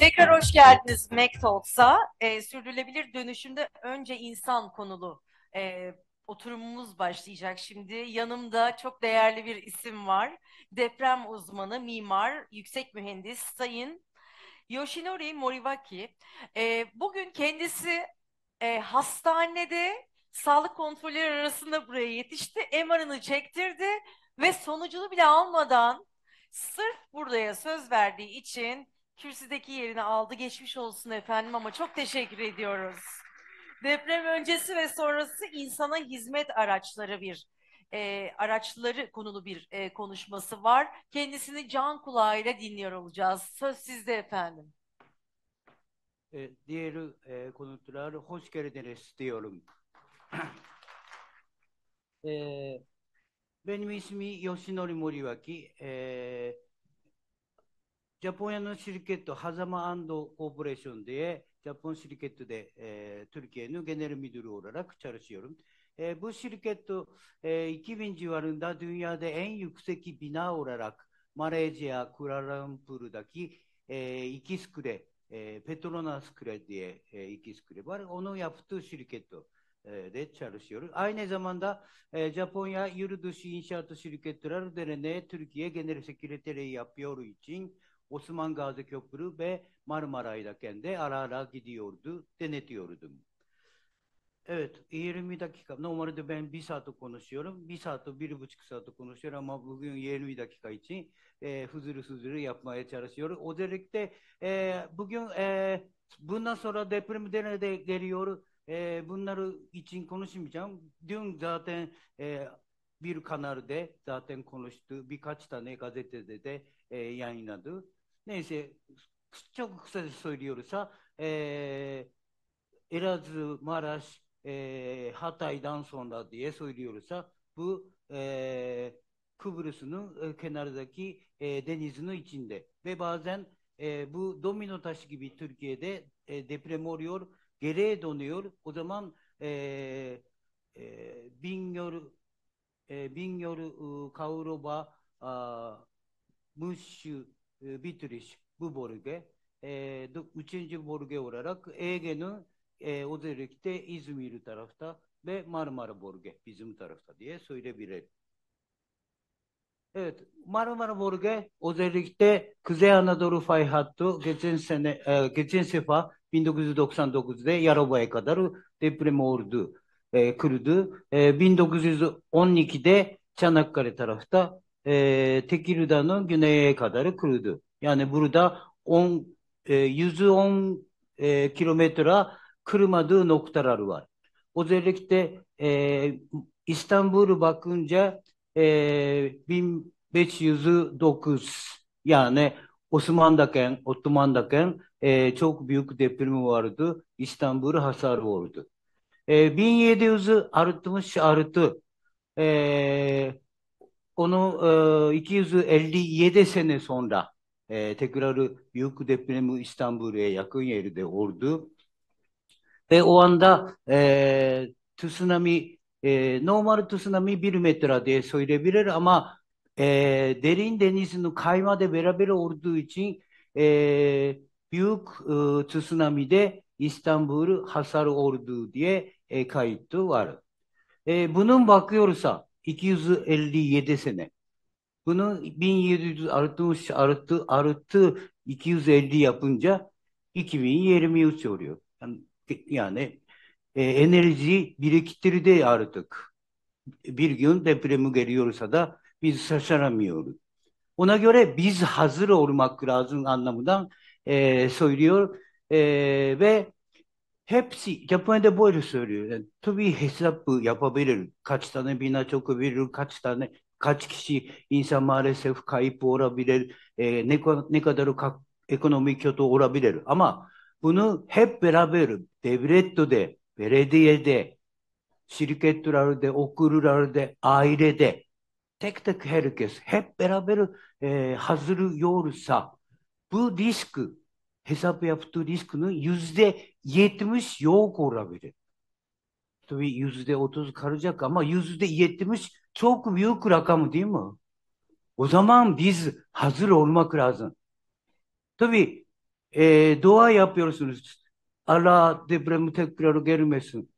Tekrar hoş geldiniz McTalks'a. E, sürdürülebilir dönüşümde önce insan konulu e, oturumumuz başlayacak şimdi. Yanımda çok değerli bir isim var. Deprem uzmanı, mimar, yüksek mühendis Sayın Yoshinori Moriwaki. E, bugün kendisi e, hastanede sağlık kontrolleri arasında buraya yetişti. MR'ını çektirdi ve sonucunu bile almadan sırf buraya söz verdiği için kürsüdeki yerini aldı. Geçmiş olsun efendim ama çok teşekkür ediyoruz. Deprem öncesi ve sonrası insana hizmet araçları bir e, araçları konulu bir e, konuşması var. Kendisini can kulağıyla dinliyor olacağız. Söz sizde efendim. E, diğer e, konuklar hoş geldiniz diyorum. e, benim ismi Yoshinori Moriwaki. E, ジャポン屋のシルケット、ハザマコーポレーションで、ジャポンシルケットで、えー、トルケのゲネルミドルオーララクチャルシオルン。えー、ブシルケット、えー、イキビンジワルンダ、ドゥンヤで、エンユクセキビナオーララク、マレージア、クラランプルダキ、えー、イキスクレ、えー、ペトロナスクレディエ、イキスクレ、バル、オノヤプトシルケット。でー、で、チャルシオル。アイネザマンダ zamanda e, Japonya Yurduş İnşaatı キエ、ゲネルセキュレテレイア、ピオルイチンオスマン・ガーゼ・キョプルベ・マルマライダケン、デアラ・ラ・ギディオルド・デネティオルド。えっと、イエルミダキカ、ノーマルデベン・ビサート・コノシオル、ビサート・ビルブチクサート・コノシオル、マブギン・イエルミダキカイチン、え、フズル・フズル・ヤプマエチャラシオル、オゼレクテ、え、ブギン、え、ブナ・ソラ・デプレム・デネデ・ゲリオル、え、ブンナル・イチン・コノシミちゃん、デュン・ザーテン、え、ビル・カナルデ、ザーテン・コノシトゥ、ビカチタネ・カゼテデデ、え、ヤインナドゥ、年生、くちゃくくさでそいりよさ、えー、エラズ、マラシ、えー、ハタイ、ダンソンだって、そいリよるさ、ブ、えー、クブルスのケナルザキ、え、デニズの一員で、ベバーゼン、えー、ドミノタシキビトルキエで、え、デプレモリオル、ゲレードによる、オざマン、ええ、ビンヨル、え、ビンヨル、カウロバ、あムッシュ、bitiriş bu bölge. E, üçüncü bölge olarak Ege'nin e, özellikle İzmir tarafta ve Marmara bölge bizim tarafta diye söyleyebilirim. Evet, Marmara bölge özellikle Kuzey Anadolu fay hattı geçen sene, e, geçen sefer 1999'da Yarova'ya kadar deprem oldu, e, kırdı. E, 1912'de Çanakkale tarafta e, Tekirdağ'ın güneye kadar kırdı. Yani burada 10 e, 110 e, kilometre kırmadığı noktalar var. Özellikle e, İstanbul'u bakınca e, 1509 yani Osmanlı'dayken, Ottoman'dayken e, çok büyük deprem vardı. İstanbul hasar oldu. E, 1760 artı e, onu e, 257 sene sonra e, tekrar büyük depremi İstanbul'a yakın yerde oldu. Ve o anda e, tsunami e, normal tsunami bir metre diye söyleyebilir ama e, derin denizin kayma da beraber olduğu için e, büyük e, tsunami'de İstanbul hasar oldu diye e, kayıttı var. E, bunun bakıyorsa 257 sene. Bunu 1760 artı artı 250 yapınca 2023 oluyor. Yani, yani e, enerji biriktirdi artık. Bir gün depremi geliyorsa da biz şaşıramıyoruz. Ona göre biz hazır olmak lazım anlamından e, söylüyor e, ve hepsi Japonya'da böyle söylüyor. Yani, tabii hesap yapabilir. Kaç tane bina çok verir, kaç tane kaç kişi insan maalesef kayıp olabilir, e, ne, ne kadar ka ekonomi kötü olabilir. Ama bunu hep beraber devlette, belediyede, şirketlerde, okullarda, ailede tek tek herkes hep beraber e, hazırlıyorsa bu risk hesap yaptığı riskinin yüzde yetmiş yok olabilir. Tabii yüzde otuz kalacak ama yüzde yetmiş çok büyük rakam değil mi? O zaman biz hazır olmak lazım. Tabii e, dua yapıyorsunuz. Allah depremi tekrar gelmesin.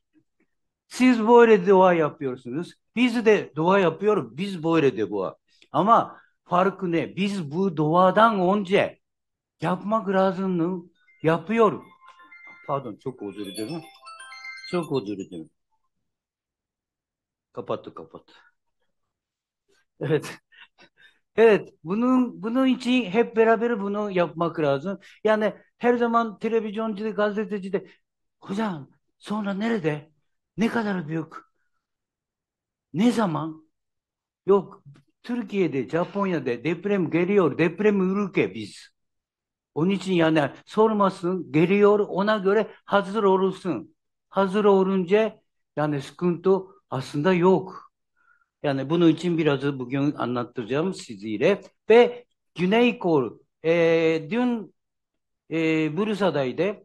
Siz böyle dua yapıyorsunuz. Biz de dua yapıyoruz. Biz böyle de dua. Ama farkı ne? Biz bu duadan önce yapmak lazım yapıyor. Pardon çok özür dilerim. Çok özür dilerim. Kapattı kapattı. Evet. Evet, bunun bunun için hep beraber bunu yapmak lazım. Yani her zaman televizyoncuda, gazetecide hocam sonra nerede? Ne kadar büyük? Ne zaman? Yok, Türkiye'de, Japonya'da deprem geliyor. Deprem ülke biz. Onun için yani sormasın, geliyor ona göre hazır olursun. Hazır olunca yani sıkıntı aslında yok. Yani bunun için biraz bugün anlatacağım sizlere. Ve Güney Kore, e, dün e, Bursa'daydı.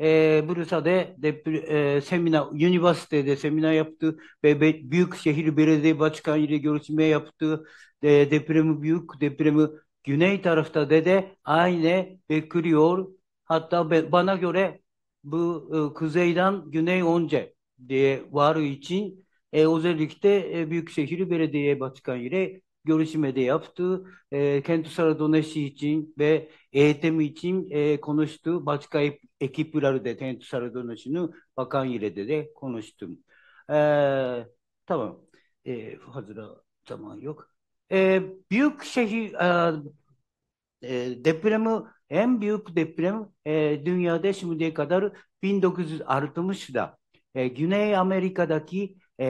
E, Bursa'da depre, e, seminer, üniversitede seminer yaptı ve be, büyük şehir belediye başkanı ile görüşme yaptı. E, depremi büyük, depremi güney tarafta de aynı bekliyor. Hatta be, bana göre bu e, kuzeyden güney önce diye var için e, özellikle e, Büyükşehir Belediye Başkanı ile görüşmede yaptı. E, kent Saradonesi için ve eğitim için e, konuştu. Başka ekipler de kent Saradonesi'nin bakan ile de, de konuştum. E, tamam. E, hazır zaman yok. E, büyük şehir e, depremi en büyük deprem e, dünyada şimdiye kadar 1960'da e, Güney Amerika'daki e,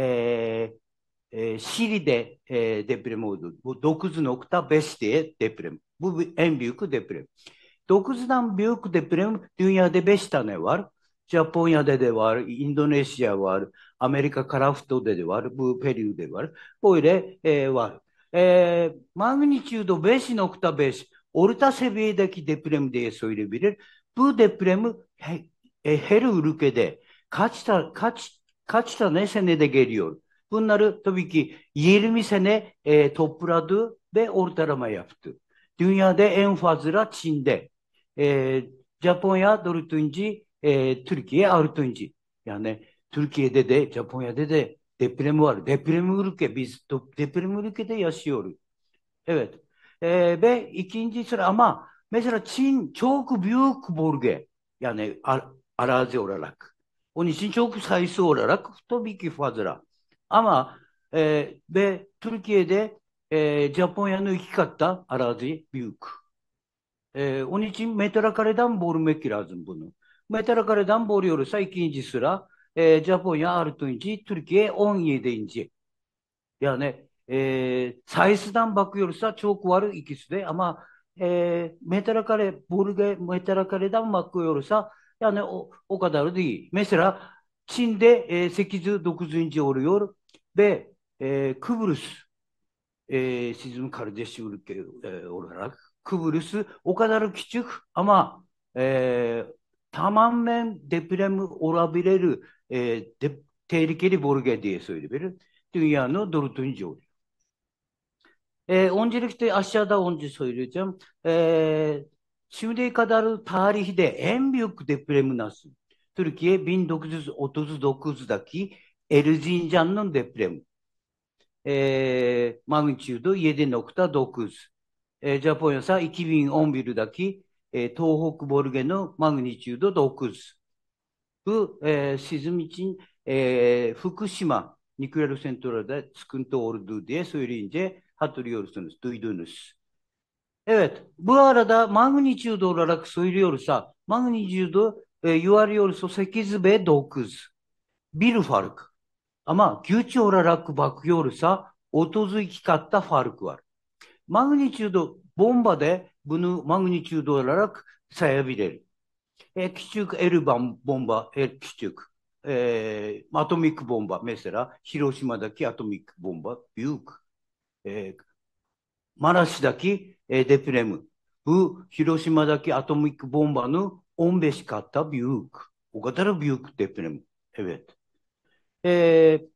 e, Şili'de e, deprem oldu. Bu 9.5 diye deprem. Bu en büyük deprem. 9'dan büyük deprem dünyada 5 tane var. Japonya'da da var, İndonezya var, Amerika Karafto'da da var, bu Peru'da var. Böyle e, var. E, magnitudo 5.5 orta seviyedeki deprem diye söyleyebilir. Bu depremi he, e, her ülkede kaç ta, kaç kaç tane senede geliyor. Bunları tabii ki 20 sene e, topladı ve ortalama yaptı. Dünyada en fazla Çin'de. E, Japonya 4. E, Türkiye 6. Yani Türkiye'de de Japonya'da da デプレムワール、デプレムウルケ、ビズトデプレムウルケでヤシオル。えべ、えベべ、いきんじすら、あま、めしら、ちん、ちょうくびゅうくぼるげ、やね、あらぜおラらく。おにしんちょうくさいすおララク、トビキファズラ。アマ、えベ、べ、トルキエで、え、ジャポンやの行き方、アラーぜビューく。えオニチンメ、めラカレダンボルメキラズンんぶぬ。めたらかれだんぼるよるサイキンジスラ、e, Japonya altıncı, Türkiye on yedinci. Yani e, sayısından bakıyorsa çok var ikisi de ama e, metrekare, bölge metrekareden bakıyorsa yani o, o kadar değil. Mesela Çin'de e, 8. 9. oluyor ve e, Kıbrıs e, sizin kardeş ülke e, olarak Kıbrıs o kadar küçük ama e, tamamen deprem olabilir e, de, tehlikeli bölge diye söyleyebilir. Dünyanın dördüncü oluyor. E, öncelikle aşağıda önce söyleyeceğim. E, şimdiye kadar tarihte en büyük depremi nasıl? Türkiye 1939'daki Erzincan'ın depremi. E, magnitudo 7.9. E, Japonya ise 2011'daki え、東北ボルゲのマグニチュード6図。ブ、えー、沈みちん、え、福島、ニクレルセントラで、スクントオルドゥディエスウリンジェ、ハトリオルスンス、ドゥイドゥヌス。え、ブアラダ、マグニチュードララクスウリオルサ、マグニチュード、えー、ユアリオルソ、セキズベ、ドクズ。ビルファルク。あま、ギューララック、バクヨルサ、オトズイキカッ、ファルクワル。マグニチュード、ボンバで、ブヌ・マグニチュード・ララク・サヤビデル。エキチューク・エルバン・ボンバー・エキチューク。えー、アトミック・ボンバー・メセラ。広島だけアトミック・ボンバー・ビューク。えー、マラシだけ、え、デプレム。ブ・広島だけアトミック・ボンバーのオンベシカッタ・ビューク。オカタラ・ビューク・デプレム。エベット。え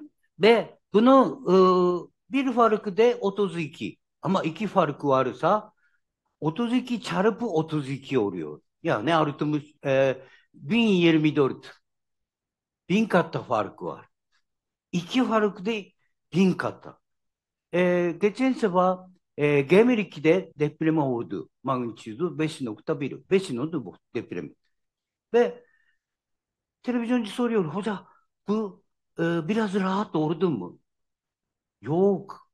ー、で、この、ビルファルクで音づき。Ama iki farkı varsa 32 çarpı 32 oluyor. Yani artımız e, 1024. Bin katta farkı var. İki farkı değil, bin katta. E, geçen sefer e, Gemerik'te deprem oldu. Magnitudo 5.1. 5 oldu bu deprem. Ve televizyoncu soruyor, hoca bu e, biraz rahat oldu mu? Yok.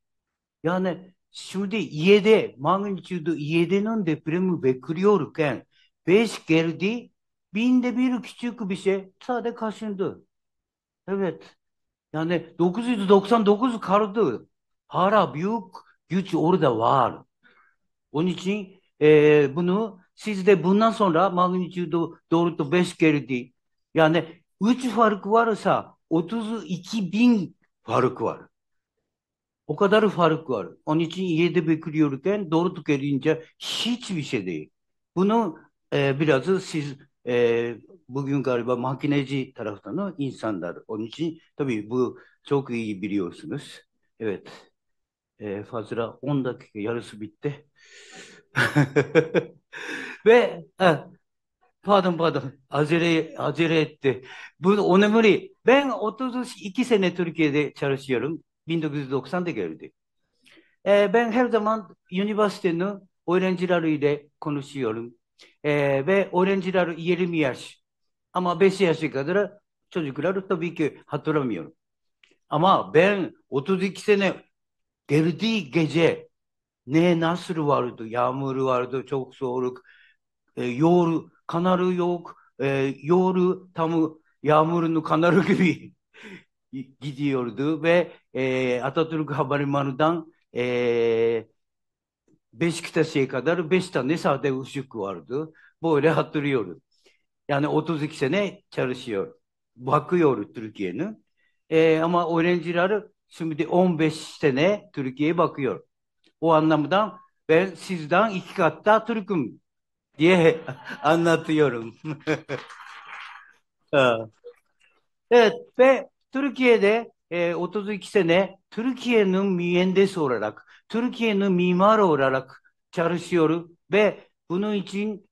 Yani şimdi 7, magnitudo 7'nin depremi bekliyorken 5 geldi, binde bir küçük bir şey sadece kaşındı. Evet. Yani 999 kaldı. Hala büyük güç orada var. Onun için e, bunu siz de bundan sonra magnitudo doğrultu 5 geldi. Yani 3 fark varsa 32 bin fark var. O kadar fark var. Onun için 7 bekliyorken doğrultu gelince hiçbir şey değil. Bunu e, biraz siz e, bugün galiba makineci taraftan insanlar. Onun için tabii bu çok iyi biliyorsunuz. Evet. E, fazla 10 dakika yarısı bitti. Ve e, pardon pardon acele acele etti. Bu önemli. Ben 32 sene Türkiye'de çalışıyorum. 1990'da geldi. E, ben her zaman üniversitenin öğrencileriyle konuşuyorum. E, ve öğrenciler 20 yaş. Ama 5 yaşa kadar çocukları tabii ki hatırlamıyorum. Ama ben 32 sene geldiği gece ne nasıl vardı? Yağmur vardı, çok soğuk. E, yoğur, kanarı yok. E, yoğuru tam yağmurun kanarı gibi gidiyordu ve e, Atatürk Havalimanı'ndan e, Beşiktaş'a kadar beş tane sade ışık vardı. Böyle hatırlıyorum. Yani 32 sene çalışıyor. Bakıyor Türkiye'nin. E, ama öğrenciler şimdi 15 sene Türkiye'ye bakıyor. O anlamda ben sizden iki katta Türk'üm diye anlatıyorum. evet ve Türkiye'de e, 32 sene Türkiye'nin mühendis olarak, Türkiye'nin mimar olarak çalışıyorum ve bunun için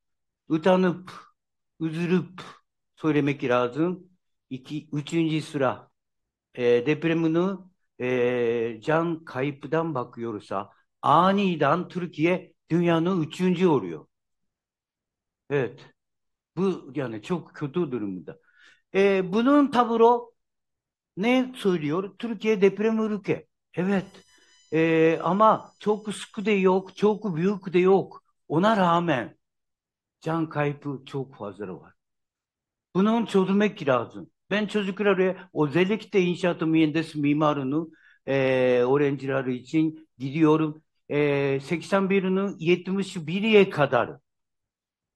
utanıp, üzülüp söylemek lazım. İki, üçüncü sıra e, depremini e, can kayıptan bakıyorsa aniden Türkiye dünyanın üçüncü oluyor. Evet. Bu yani çok kötü durumda. E, bunun tablo ne söylüyor? Türkiye deprem ülke. Evet. E, ama çok sıkı da yok, çok büyük de yok. Ona rağmen can kaybı çok fazla var. Bunun çözmek lazım. Ben çocuklara özellikle inşaat mühendis mimarını e, öğrenciler için gidiyorum. E, 81'inin 71'e kadar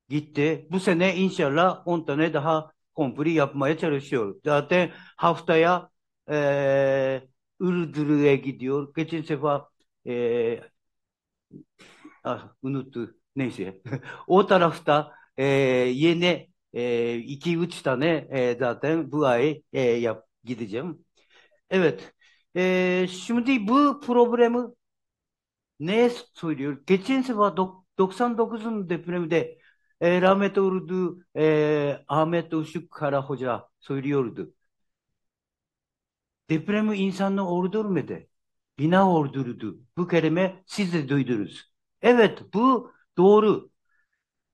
gitti. Bu sene inşallah 10 tane daha komple yapmaya çalışıyor. Zaten haftaya e, Iğdır'a gidiyor. Geçen sefer e, ah, unuttu. Neyse. o tarafta e, yeni e, iki üç tane e, zaten bu ay e, yap gideceğim. Evet. E, şimdi bu problemi ne söylüyor? Geçen sefer 99'un depreminde e, rahmetli oldu e, Ahmet Uşuk Kara Hoca söylüyordu. Depremi insanı ordurmadı. Bina ordurdu. Bu kelime siz de duydunuz. Evet bu doğru.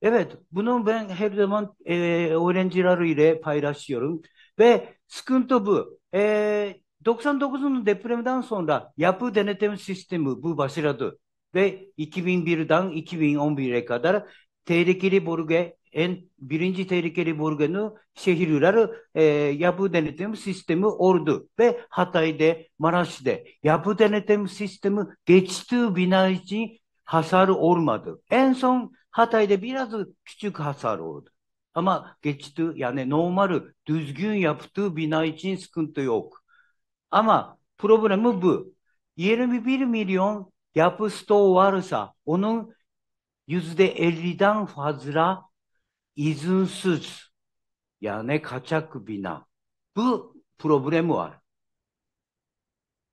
Evet, bunu ben her zaman e, öğrencileriyle paylaşıyorum. Ve sıkıntı bu. E, 99'un depreminden sonra yapı denetim sistemi bu başladı. Ve 2001'den 2011'e kadar tehlikeli bölge en birinci tehlikeli bölgenin şehirler e, yapı denetim sistemi oldu. Ve Hatay'da, Maraş'ta yapı denetim sistemi geçtiği bina için hasar olmadı. En son Hatay'da biraz küçük hasar oldu. Ama geçti yani normal düzgün yaptığı bina için sıkıntı yok. Ama problemi bu. 21 milyon yapı stoğu varsa onun %50'den fazla izinsiz yani kaçak bina. Bu problemi var.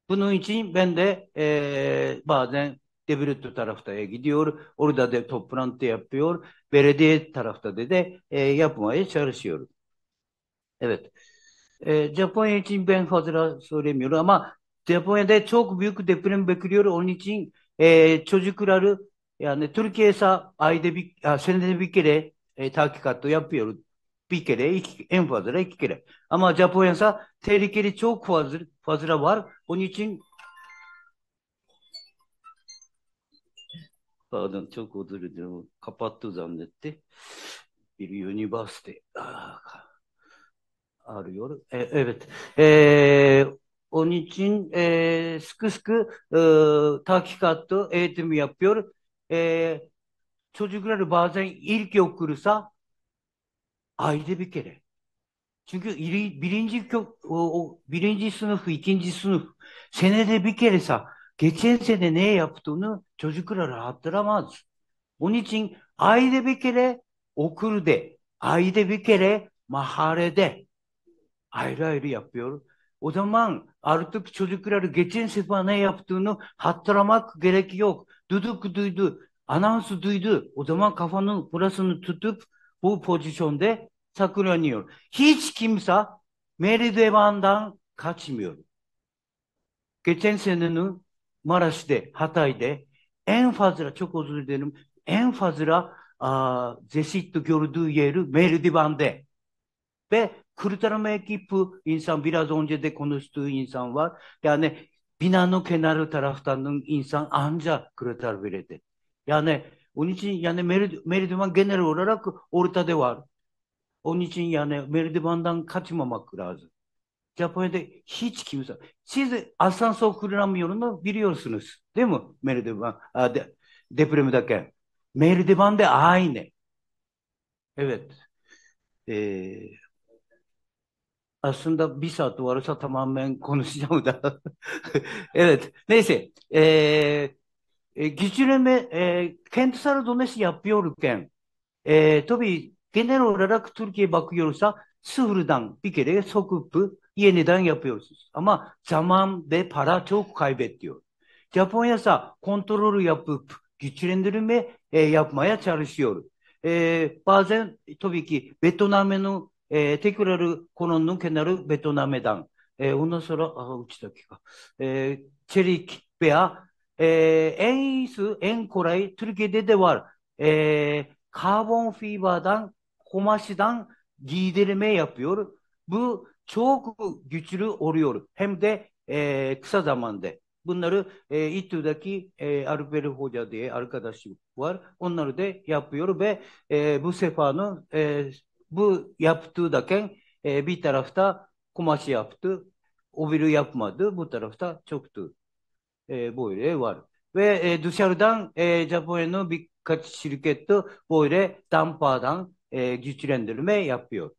Bunun için ben de e, bazen devlet taraftaya gidiyor. Orada da toplantı yapıyor. Belediye tarafta da de e, yapmaya çalışıyor. Evet. E, Japonya için ben fazla söylemiyorum ama Japonya'da çok büyük deprem bekliyor. Onun için e, çocukları yani Türkiye'se ayda bir, ya, senede bir kere e, tahkikatı yapıyoruz. Bir kere, iki, en fazla iki kere. Ama Japonya ise tehlikeli çok fazla, fazla var. Onun için Pardon çok özür dilerim. Kapattı zannetti. Bir üniversite arıyor. E, evet. E, onun için e, sıkı sıkı e, tahkikatı eğitimi yapıyor. E, çocukları bazen ilk okursa ayda bir kere. Çünkü iri- birinci o, o birinci sınıf, ikinci sınıf senede bir kere sa geçen sene ne yaptığını çocuklar hatırlamaz. Onun için ayda bir kere okur de, ayda bir kere mahallede ayrı ayrı yapıyor. O zaman artık çocuklar geçen sefer ne yaptığını hatırlamak gerek yok. Duduk duydu, anonsu duydu. O zaman kafanın burasını tutup bu pozisyonda saklanıyor. Hiç kimse merdivandan kaçmıyor. Geçen senenin Maraş'ta, Hatay'da en fazla, çok özür dilerim, en fazla cesit gördüğü yeri merdivanda. Ve kurtarma ekibi insan biraz önce de konuştuğu insan var. Yani 비난노 개나르 타라프타는 인상 앉아 그렇다고 이랬 대. 야네 오니친 야네 메르드 메르드만 게네르 오라라 그 오르타데 와. 오니친 야네 메르드만단 같이만 막 그러 즈. Japonya'da hiç kimse. Siz Aslan Sokuram yolunu biliyorsunuz. Değil mi? Merdivan de, depremdeki. Merdivan da aynı. Evet. Ee, aslında bir saat varsa tamamen konuşacağım da. Evet. Neyse. Ee, e, güçlenme e, kentsel dönüşüm yapıyorken e, tabii genel olarak Türkiye bakıyorsa sıfırdan bir kere sokup yeniden yapıyorsunuz. Ama zaman ve para çok kaybediyor. Japonya ise kontrolü yapıp güçlendirme e, yapmaya çalışıyor. E, bazen tabii ki Vietnam'ın テクラル、コロンヌケナル、ベトナメダン、え、ウノソラ、ウチちキカ、チェリーキッペア、えー、エンイス、エンコライ、トリケデデワール、カーボンフィーバーダン、コマシダン、ギーデルメヤプヨル、ブ、チョーク、ギュチル、オリオル、ヘムデ、クサザマンデ、ブナル、えー、イトゥダキ、アルベルホジャデ、アルカダシュワル、オナルデ、ヤプヨルベ、ブセファーの、え、bu yaptığı daken e, bir tarafta kumaş yaptı. O biri yapmadı. Bu tarafta çoktu. E, böyle var. Ve e, dışarıdan e, Japonya'nın birkaç şirketi böyle dampadan e, güçlendirme yapıyor.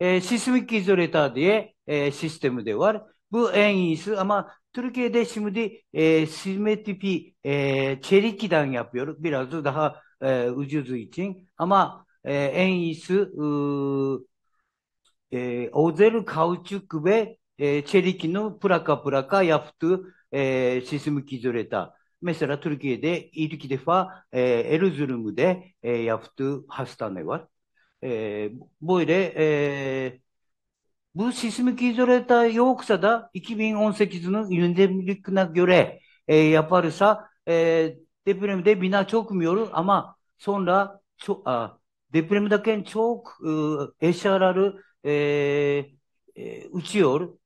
E, sismik izolatör diye e, sistemi de var. Bu en iyisi ama Türkiye'de şimdi e, silme tipi e, çelikten yapıyor. Biraz da daha e, ucuzu için. Ama e, en iyisi e, e, özel kauçuk ve e, çelikinin plaka plaka yaptığı e, sismik izolatör. Mesela Türkiye'de ilk defa e, Erzurum'da e, yaptığı hastane var. E, böyle e, bu sismik izolatör yoksa da 2018'in yönetmelikine göre e, yaparsa e, depremde bina çökmüyor ama sonra çok, a, デプレムダケンチョーク、エシャラル、えー、ウチヨル、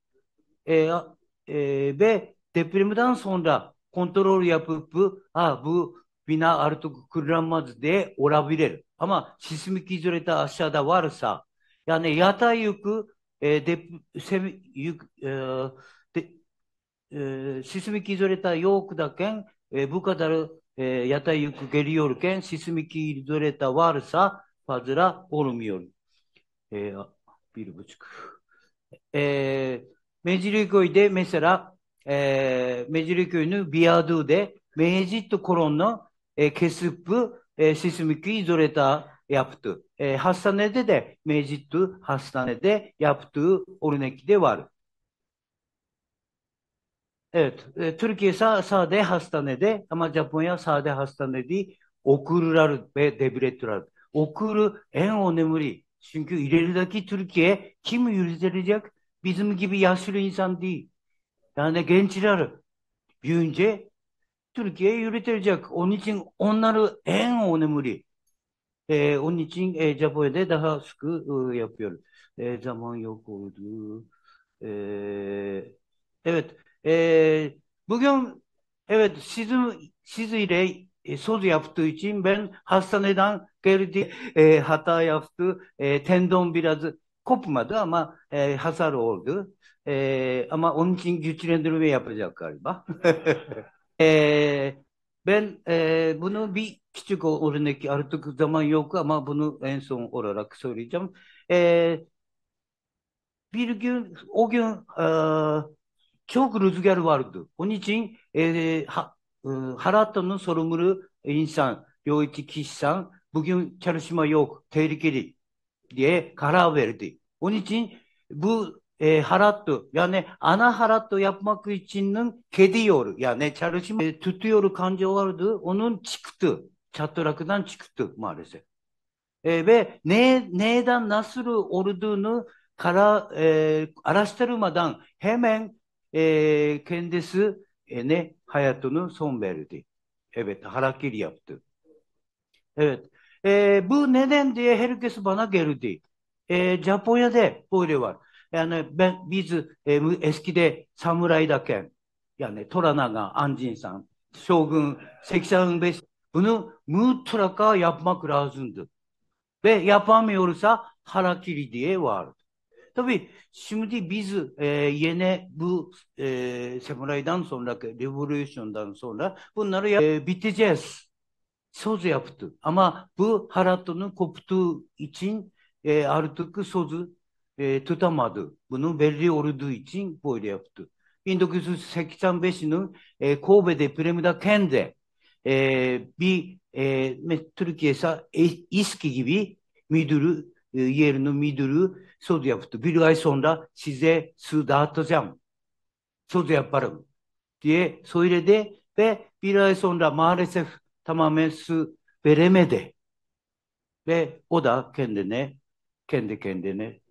え、え、ベ、デプレムダンソンダ、コントロールやプップ、アーブ、ビナ、アルトク、クルランマズで、オラビレル。あま、シスミキズレタ、アシャダ、ワルサ。やね、やたゆく、えー、デプ、セ、ゆく、えー、シスミキズレタ、ヨークダケン、えー、ブカダル、えー、やたゆく、ゲリオルケン、シスミキズレタ、ワルサ、fazla olmuyor. E, bir buçuk. E, Mecidiköy'de mesela e, Mecidiköy'ün Viyadu'da Mecit kolonu e, kesip e, sismik izolatör yaptı. E, hastanede de Mecit hastanede yaptığı örnek de var. Evet, e, Türkiye sa sade hastanede ama Japonya sade hastane değil, okullar ve devletler. Okulu en önemli. Çünkü ilerideki Türkiye kim yürütecek? Bizim gibi yaşlı insan değil. Yani gençler büyüyünce Türkiye yürütecek. Onun için onları en önemli. E, onun için e, Japonya'da daha sıkı e, yapıyor. E, zaman yok oldu. E, evet. E, bugün evet sizin siz ile e, söz yaptığı için ben hastaneden geldi e, hata yaptı. E, tendon biraz kopmadı ama e, hasar oldu. E, ama onun için güçlendirme yapacak galiba. e, ben e, bunu bir küçük örnek artık zaman yok ama bunu en son olarak söyleyeceğim. E, bir gün o gün e, çok rüzgar vardı. Onun için e, ha, e, Haratan'ın sorumlu insan, Yoichi Kishi-san bugün çalışma yok, tehlikeli diye karar verdi. Onun için bu e, haratto yani ana haratto yapmak içinin kedi yolu yani çalışma e, tutuyor kanca vardı onun çıktı. Çatıraktan çıktı maalesef. E, ve ne neden nasıl olduğunu kara e, araştırmadan hemen e, kendisi e, ne hayatını son verdi. Evet, harakiri yaptı. Evet. E, bu neden diye herkes bana geldi. E, Japonya'da böyle var. Yani ben biz e, eskide samuraydayken yani Toranaga, Anjin-san, Shogun 85 bunu mutlaka yapmak lazımdı. Ve yapamıyorsa harakiri diye vardı. Tabii şimdi biz e, yine bu e, samuraydan sonraki revolution'dan sonra bunları e, biteceğiz. Söz yaptı. Ama bu Haratto'nun koptuğu için e, artık sözü e, tutamadı. Bunu belli olduğu için böyle yaptı. 1985'nin e, Kobe depreminde kendi e, bir e, Türkiye e, İSKİ gibi müdürü e, yerinin müdürü söz yaptı. Bir ay sonra size su dağıtacağım. Söz yaparım diye söyledi ve bir ay sonra maalesef タマメスベレメデ。で、オダ、ケンデネ、ケンデケンデネ、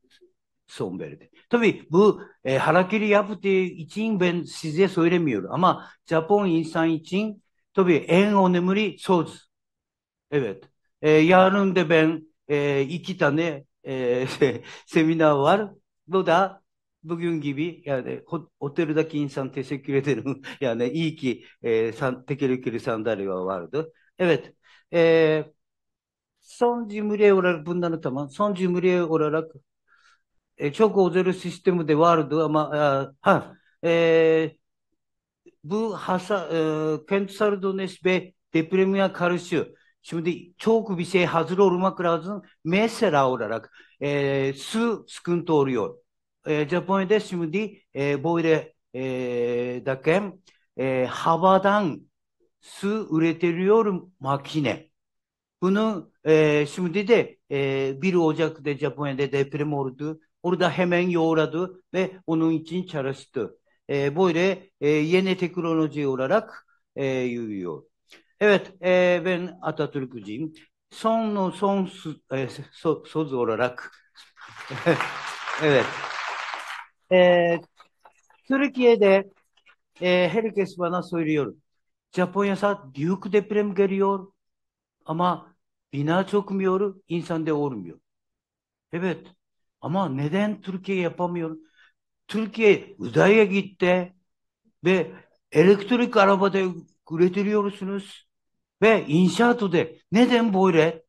ソンベルデ。トビ、ブ、えー、ハラキリヤプテイ、一ンベン、シゼソイレミュール。アマ、ジャポンインサンイチン、トビ、エンオネムリ、ソーズ。エベットえ yarın da ben e, iki tane e, seminer ブギュンギビ、やで、ね、ホテルダキンさんテセキュレテル、やね、イーキ、えー、サンテキルキルサンダリはワールド。えべと、えぇ、ー、ソンジムレオラル、ブンダナタマン、ソンジムレオララク、え、チョコオゼルシステムでワールドは、まあ、は、えぇ、ー、ブハサ、え、ケンツサルドネスベ、デプレミアカルシュ、シムディ、チョークビセハズロールマクラズン、メセラオララク、え、ス、スクントオリオ。E, Japonya'da şimdi e, böyle e, dakem e, havadan su üretiliyor makine. Bunu e, şimdi de e, 1 Ocak'ta Japonya'da deprem oldu. Orada hemen yoğradı ve onun için çalıştı. E, böyle e, yeni teknoloji olarak e, yürüyor. Evet, e, ben Atatürk'ücüyüm. Son son e, so, söz olarak evet. E, Türkiye'de e, herkes bana söylüyor. Japonya'da büyük deprem geliyor ama bina çökmüyor, insan da olmuyor. Evet. Ama neden Türkiye yapamıyor? Türkiye uzaya gitti ve elektrik arabada üretiliyorsunuz. Ve inşaat öde. Neden böyle?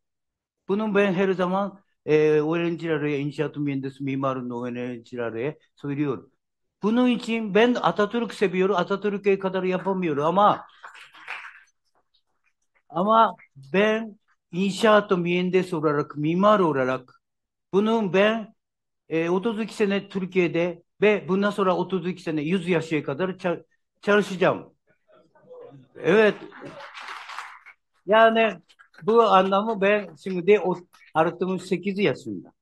Bunun ben her zaman e, öğrencilere, inşaat mühendisi mimarın öğrencilere söylüyorum. Bunun için ben Atatürk seviyorum. Atatürk'e kadar yapamıyorum ama ama ben inşaat mühendisi olarak, mimar olarak bunun ben e, 32 sene Türkiye'de ve bundan sonra 32 sene 100 yaşa kadar çalışacağım. Evet. Yani bu anlamı ben şimdi o artık 8 yaşında.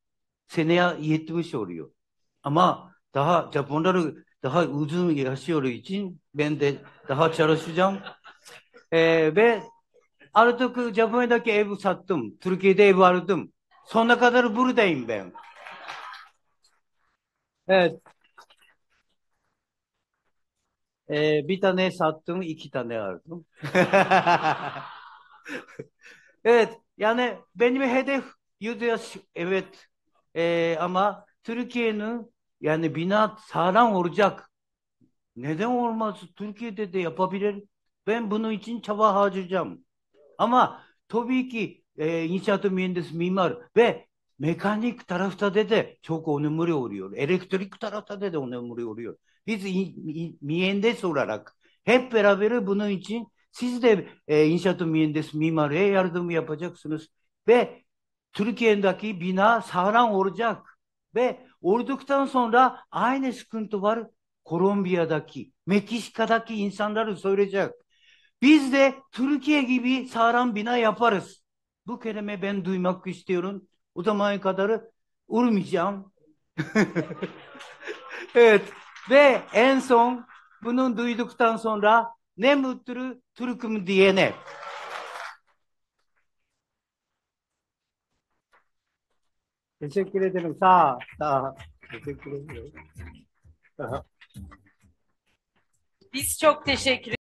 Seneye 70 oluyor. Ama daha Japonları daha uzun yaşıyor için ben de daha çalışacağım. Ee, ve artık Japonya'daki ev sattım. Türkiye'de ev aldım. Sonuna kadar buradayım ben. Evet. Ee, bir tane sattım, iki tane aldım. Evet, yani benim hedef yüz evet Ee, ama Türkiye'nin yani bina sağlam olacak. Neden olmaz? Türkiye'de de yapabilir. Ben bunun için çaba harcayacağım. Ama tabii ki e, inşaat mühendisi, mimar ve mekanik tarafta da de çok önemli oluyor. Elektrik tarafta da de önemli oluyor. Biz mühendis olarak hep beraber bunun için siz de e, inşaat mühendisi, mimariye yardım yapacaksınız. Ve Türkiye'deki bina sağlam olacak. Ve olduktan sonra aynı sıkıntı var Kolombiya'daki, Meksika'daki insanları söyleyecek. Biz de Türkiye gibi sağlam bina yaparız. Bu kelime ben duymak istiyorum. O zamana kadar urmayacağım. Evet. Ve en son bunu duyduktan sonra ne mutlu Türk'üm diyene. Teşekkür ederim. Sağ ol. Sağ ol. Teşekkür ederim. Biz çok teşekkür